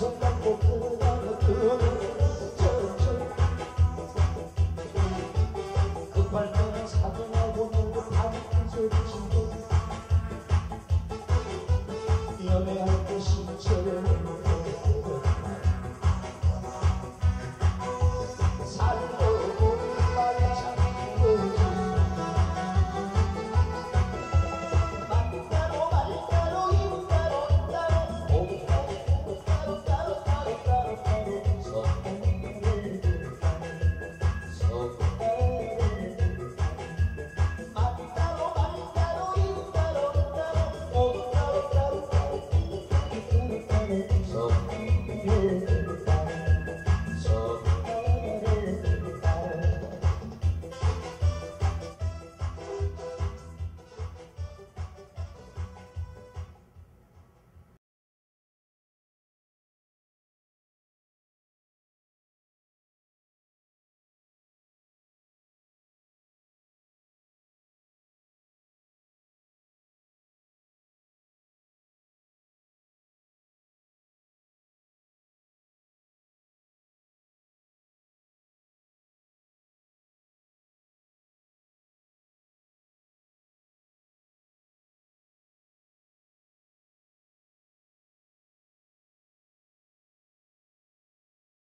dòng năm một cô đã thương